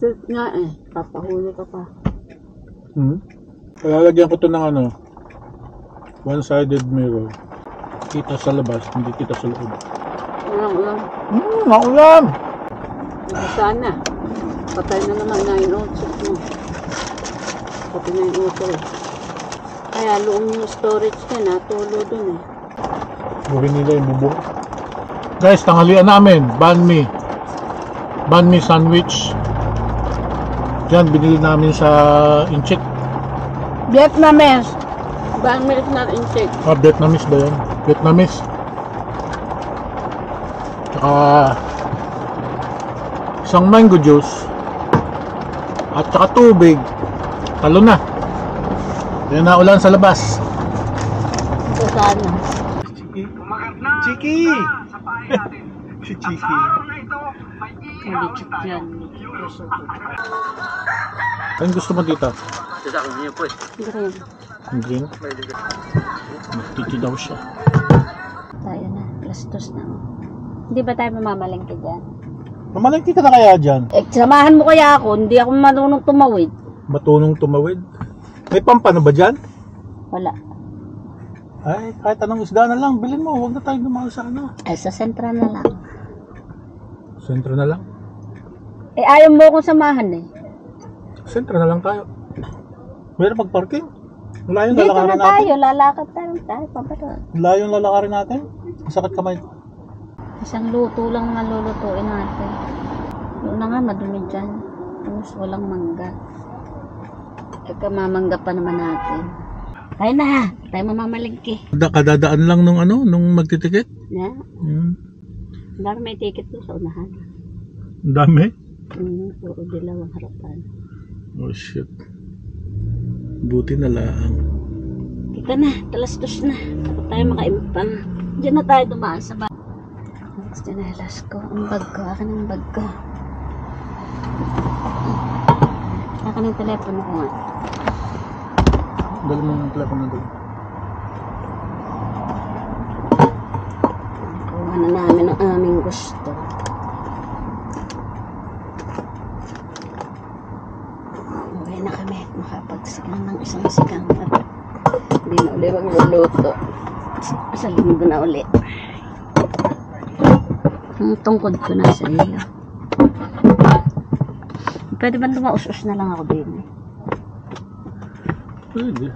Trip nga eh. Papahuli ka pa. Hmm? Lalagyan ko to ng ano, one-sided mirror. Kita sa labas, hindi kita sa loob. Ulang ulang. Hmm, naulan! Sana. Patay na naman na yung outside mo. Pati na yung outside. Kaya loong yung storage niya, natulo dun eh. Buhin nila yung bubong. Guys, tanghalian namin. Banh mi. Banh mi sandwich. Yan, binili namin sa Incheck. Vietnamese. Bang milk na insect. Ah, Vietnamese ba yan? Vietnamese. Tsaka isang mango juice at tsaka tubig. Talo na. Yan na ulan sa labas. So sana. Chiki. Chiki. si Chiki. Malichik yan. Anong gusto mo dito? Green. Ang green? Magtiti daw siya. Tayo na. Plastos na. Hindi ba tayo mamamalengke dyan? Mamalengke ka na kaya dyan? Eh, samahan mo kaya ako. Hindi ako marunong tumawid. Matunong tumawid. May pampano ba dyan? Wala. Ay, kahit anong isda na lang, bilhin mo. Huwag na tayo dumaan sa ano. Ay, sa sentra na lang. Sentro na lang. Eh, ayaw mo akong samahan eh. Sentro na lang tayo. Meron pag-parking. Layo Dito na lalakarin natin. tayo. Lalakad tayo. Tayo, paparod. Layo yung lalakarin natin. Masakit kamay. Isang luto lang naman lulutuin natin. Yun na nga, madumi dyan. Tapos walang mangga. Eh, kamamangga pa naman natin. Tayo na, tayo mamamalingki. Da, kadadaan lang nung ano, nung magtitikit. Na, Hmm. dahil may ticket doon sa unahan. Ang dami. Hmm, puro dilaw ang harapan. Oh shit. Buti na lang. Kita na, talastos na. Takot tayo makaimpang. Diyan na tayo dumaan sa bag. Ang chinelas ko, ang bag ko, akin ang bag ko. Akin ang telepono ko nga. Dali mo yung telepono doon. Kuha na namin ang aming gusto. Uwi na kami at makapagsigang ng isang sigang at hindi na uli magluluto. Sa linggo na uli. Ang tungkod ko na sa iyo. Pwede ba tumaus-us na lang ako din? eh? Pwede.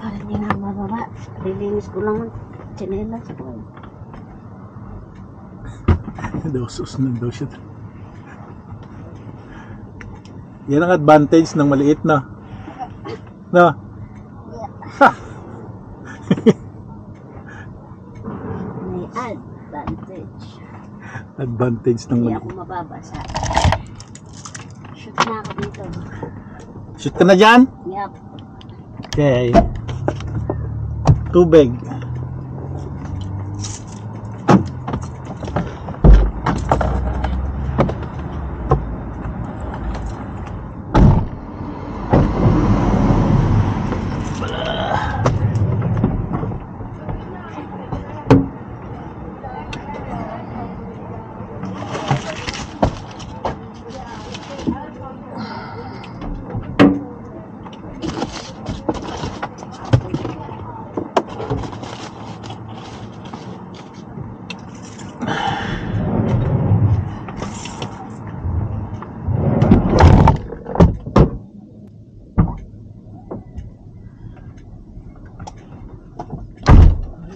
Para hindi na ako mababa. Lilinis ko lang ang chinelas ko. Daw susunod daw siya. Yan ang advantage ng maliit na. Na. May advantage. Advantage ng Hindi maliit. ako mababasa. Shoot na ako dito. Shoot ka na dyan? Yup. Okay. Tubig.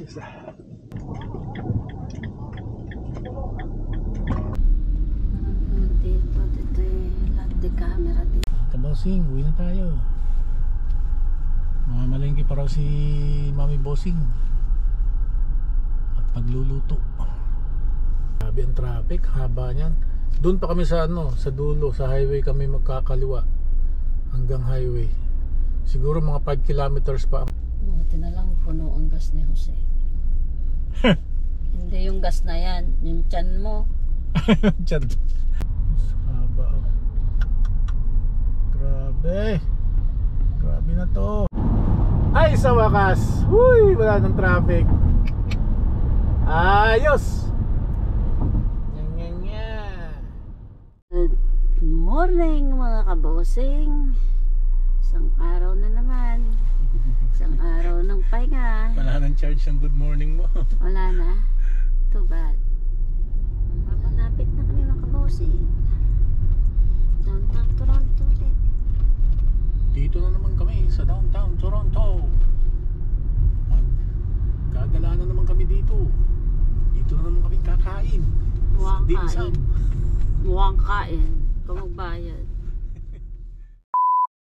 Dito, dito yung lahat di camera dito. Kabosing, uwi na tayo. Mamamalingki pa raw si Mami Bossing. At pagluluto. Grabe ang traffic, haba niyan. Doon pa kami sa ano, sa dulo, sa highway kami magkakaliwa. Hanggang highway. Siguro mga 5 kilometers pa. Buti na lang puno ang gas ni Jose. Hindi yung gas na yan, yung tiyan mo. Mas haba oh. Grabe. Grabe na to. Ay, sa wakas. Huy, wala ng traffic. Ayos! Good morning mga kabosing. Isang araw na naman. Isang araw ng pahinga. Wala nang charge ang good morning mo. Wala na. Too bad. Malapit na kami mga kabosing. Downtown Toronto ulit. Dito na naman kami sa downtown Toronto. Magkagala na naman kami dito. Dito na naman kami kakain. Mukhang kain. Mukhang kain. Kung magbayad.